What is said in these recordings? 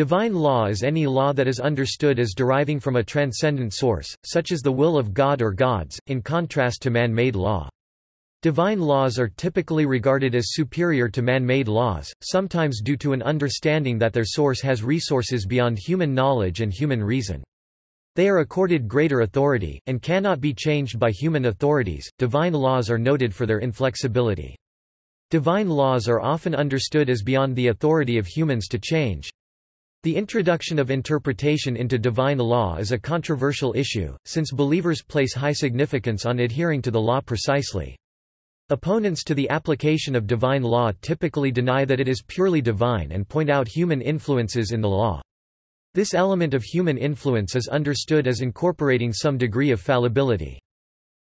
Divine law is any law that is understood as deriving from a transcendent source, such as the will of God or gods, in contrast to man-made law. Divine laws are typically regarded as superior to man-made laws, sometimes due to an understanding that their source has resources beyond human knowledge and human reason. They are accorded greater authority, and cannot be changed by human authorities. Divine laws are noted for their inflexibility. Divine laws are often understood as beyond the authority of humans to change. The introduction of interpretation into divine law is a controversial issue, since believers place high significance on adhering to the law precisely. Opponents to the application of divine law typically deny that it is purely divine and point out human influences in the law. This element of human influence is understood as incorporating some degree of fallibility.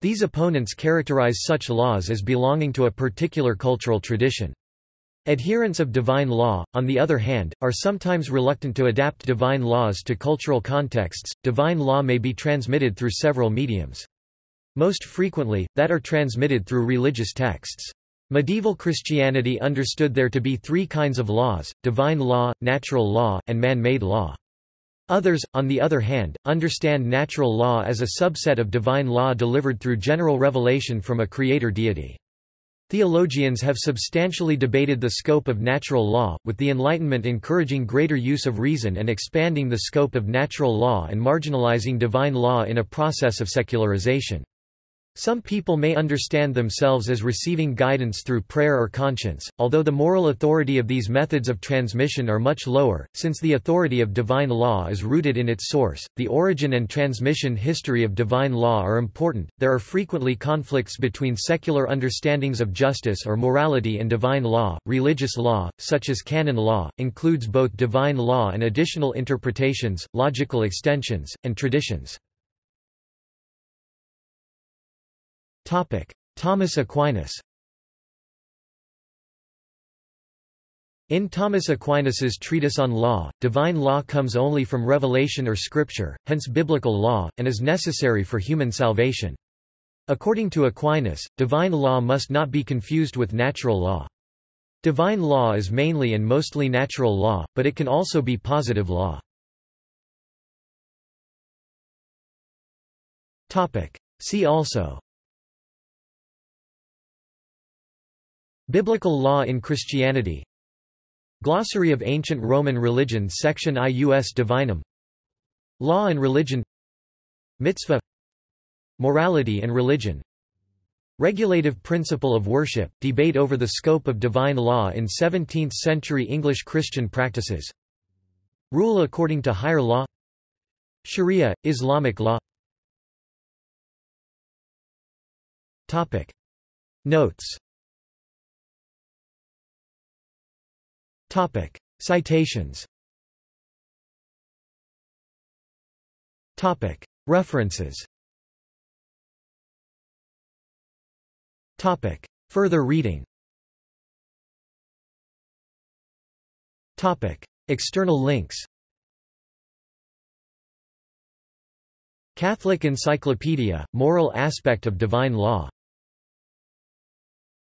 These opponents characterize such laws as belonging to a particular cultural tradition. Adherents of divine law, on the other hand, are sometimes reluctant to adapt divine laws to cultural contexts. Divine law may be transmitted through several mediums. Most frequently, that are transmitted through religious texts. Medieval Christianity understood there to be three kinds of laws, divine law, natural law, and man-made law. Others, on the other hand, understand natural law as a subset of divine law delivered through general revelation from a creator deity. Theologians have substantially debated the scope of natural law, with the Enlightenment encouraging greater use of reason and expanding the scope of natural law and marginalizing divine law in a process of secularization. Some people may understand themselves as receiving guidance through prayer or conscience, although the moral authority of these methods of transmission are much lower, since the authority of divine law is rooted in its source. The origin and transmission history of divine law are important. There are frequently conflicts between secular understandings of justice or morality and divine law. Religious law, such as canon law, includes both divine law and additional interpretations, logical extensions, and traditions. Thomas Aquinas In Thomas Aquinas's treatise on law, divine law comes only from revelation or scripture, hence biblical law, and is necessary for human salvation. According to Aquinas, divine law must not be confused with natural law. Divine law is mainly and mostly natural law, but it can also be positive law. See also Biblical law in Christianity. Glossary of Ancient Roman Religion Section Ius Divinum. Law and Religion. Mitzvah. Morality and Religion. Regulative principle of worship, debate over the scope of divine law in 17th-century English Christian practices. Rule according to higher law. Sharia, Islamic law. Notes Topic. Citations Topic. References Topic. Further reading Topic. External links Catholic Encyclopedia, Moral Aspect of Divine Law